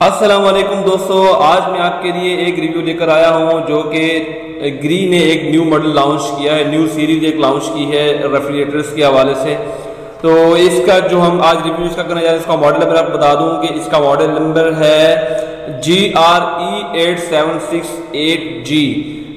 वालेकुम दोस्तों, आज मैं आपके लिए एक रिव्यू लेकर आया हूँ जो कि ग्री ने एक न्यू मॉडल लॉन्च किया है न्यू सीरीज़ एक लॉन्च की है रेफ्रिजरेटर्स के हवाले से। तो इसका जो हम आज रिव्यू इसका करने जा रहे हैं, इसका मॉडल नंबर आपको बता दूँ कि इसका मॉडल नंबर है G R E eight seven six eight G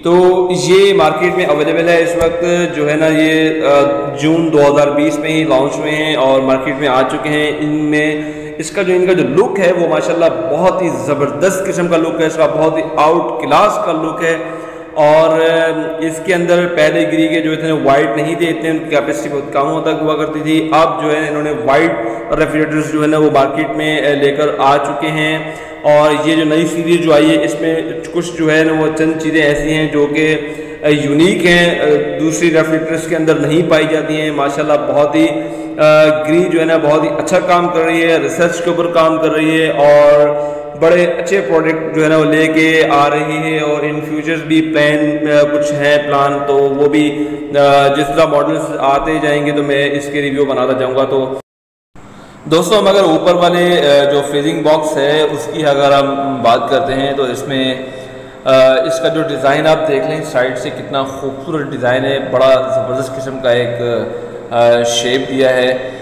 तो ये मार्केट में अवेलेबल है इस वक्त, जो है ना, ये जून 2020 में ही लॉन्च हुए हैं और मार्केट में आ चुके हैं। इनमें इसका जो इनका जो लुक है, वो माशाल्लाह बहुत ही ज़बरदस्त किस्म का लुक है, इसका बहुत ही आउट क्लास का लुक है। और इसके अंदर पहले गिरी के जो इतने वाइट नहीं थे, इतने उनकी कैपेसिटी बहुत कम होता हुआ करती थी। अब जो है, इन्होंने वाइट रेफ्रिजरेटर्स जो है ना, वो मार्केट में लेकर आ चुके हैं। और ये जो नई सीरीज़ जो आई है, इसमें कुछ जो है ना, वो चंद चीज़ें ऐसी हैं जो कि यूनिक हैं दूसरी रेफ्रिजरेटर्स के अंदर नहीं पाई जाती हैं। माशाल्लाह बहुत ही ग्री जो है ना बहुत ही अच्छा काम कर रही है रिसर्च के ऊपर काम कर रही है और बड़े अच्छे प्रोडक्ट जो है ना वो लेके आ रही है और इन फ्यूचर्स भी प्लान कुछ है प्लान तो वो भी जिस तरह मॉडल्स आते जाएँगे तो मैं इसके रिव्यू बनाता जाऊँगा तो दोस्तों हम अगर ऊपर वाले जो फ्रीजिंग बॉक्स है, उसकी अगर हम बात करते हैं तो इसमें इसका जो डिज़ाइन आप देख लें साइड से कितना खूबसूरत डिज़ाइन है, बड़ा ज़बरदस्त किस्म का एक शेप दिया है।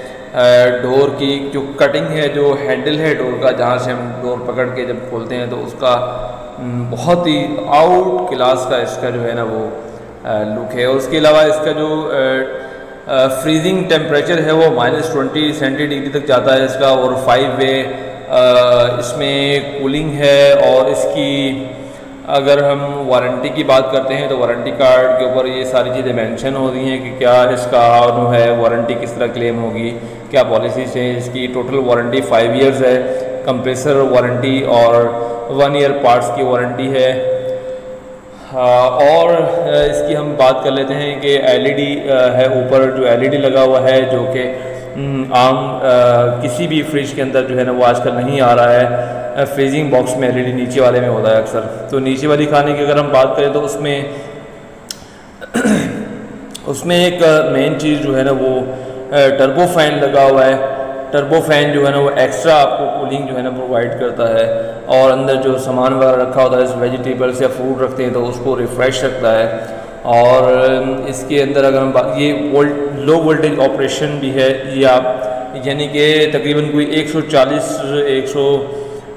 डोर की जो कटिंग है, जो हैंडल है डोर का, जहाँ से हम डोर पकड़ के जब खोलते हैं तो उसका बहुत ही आउट क्लास का इसका जो है ना वो लुक है। और उसके अलावा इसका जो फ्रीजिंग टेम्परेचर है, वो माइनस ट्वेंटी सेंटी डिग्री तक जाता है इसका। और फाइव वे इसमें कूलिंग है और इसकी अगर हम वारंटी की बात करते हैं तो वारंटी कार्ड के ऊपर ये सारी चीज़ें मेंशन हो रही हैं कि क्या इसका है, वारंटी किस तरह क्लेम होगी, क्या पॉलिसी से इसकी टोटल वारंटी फाइव इयर्स है कंप्रेसर वारंटी और वन ईयर पार्ट्स की वारंटी है। और इसकी हम बात कर लेते हैं कि एलईडी है ऊपर जो एलईडी लगा हुआ है, जो कि आम किसी भी फ्रिज के अंदर जो है ना वो आजकल नहीं आ रहा है। फ्रीजिंग बॉक्स में एलईडी नीचे वाले में होता है अक्सर। तो नीचे वाली खाने की अगर हम बात करें तो उसमें उसमें एक मेन चीज़ जो है ना वो टर्बो फ़ैन लगा हुआ है। टर्बो फ़ैन जो है ना वो एक्स्ट्रा आपको कूलिंग जो है ना प्रोवाइड करता है और अंदर जो सामान वगैरह रखा होता है वेजिटेबल्स या फ्रूट रखते हैं तो उसको रिफ़्रेश रखता है। और इसके अंदर अगर हम बात, ये वोल्ट लो वोल्टेज ऑपरेशन भी है। ये आप यानी कि तकरीबन कोई 140 100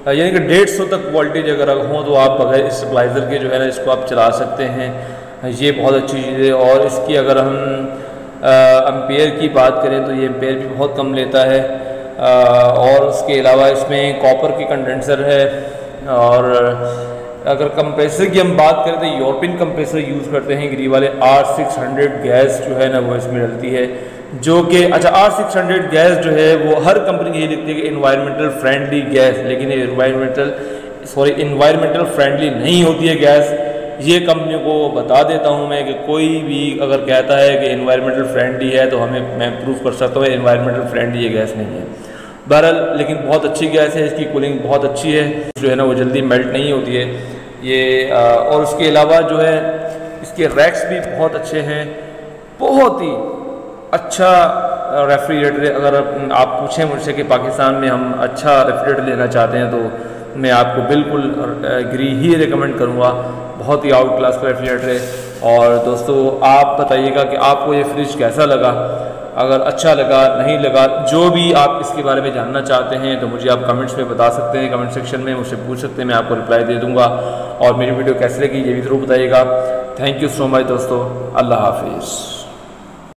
यानी कि डेढ़ सौ तक वोल्टेज अगर हो तो आप बगैर स्टेबलाइज़र के जो है ना इसको आप चला सकते हैं। ये बहुत अच्छी चीज़ है और इसकी अगर हम अम्पेयर की बात करें तो ये एम्पेयर भी बहुत कम लेता है। आ, और उसके अलावा इसमें कॉपर की कंडेंसर है और अगर कंप्रेसर की हम बात करें तो यूरोपियन कंप्रेसर यूज़ करते हैं। गिरी वाले आर सिक्स हंड्रेड गैस जो है ना वो इसमें डलती है। जो कि अच्छा आर सिक्स हंड्रेड गैस जो है वो हर कंपनी यही लिखती है कि इन्वायरमेंटल फ्रेंडली गैस लेकिन ये इन्वायरमेंटल सॉरी इन्वायरमेंटल फ्रेंडली नहीं होती है गैस ये कंपनी को बता देता हूँ मैं कि कोई भी अगर कहता है कि इन्वायरमेंटल फ्रेंडली है तो हमें मैं प्रूव कर सकता हूँ इन्वायरमेंटल फ्रेंडली ये गैस नहीं है। बहरहाल लेकिन बहुत अच्छी गैस है इसकी कूलिंग बहुत अच्छी है जो है ना वो जल्दी मेल्ट नहीं होती है। ये आ, और उसके अलावा जो है इसके रैक्स भी बहुत अच्छे हैं बहुत ही अच्छा रेफ्रिजरेटर अगर आप पूछें मुझसे कि पाकिस्तान में हम अच्छा रेफ्रिजरेटर लेना चाहते हैं तो मैं आपको बिल्कुल ग्री ही रिकमेंड करूँगा। बहुत ही आउट क्लास का रेफ्रिजरेटर है। और दोस्तों, आप बताइएगा कि आपको ये फ्रिज कैसा लगा? अगर अच्छा लगा, नहीं लगा, जो भी आप इसके बारे में जानना चाहते हैं तो मुझे आप कमेंट्स में बता सकते हैं। कमेंट सेक्शन में मुझसे पूछ सकते हैं, मैं आपको रिप्लाई दे दूँगा। और मेरी वीडियो कैसे लगी, ये भी ज़रूर बताइएगा। थैंक यू सो मच दोस्तों। अल्लाह हाफिज़।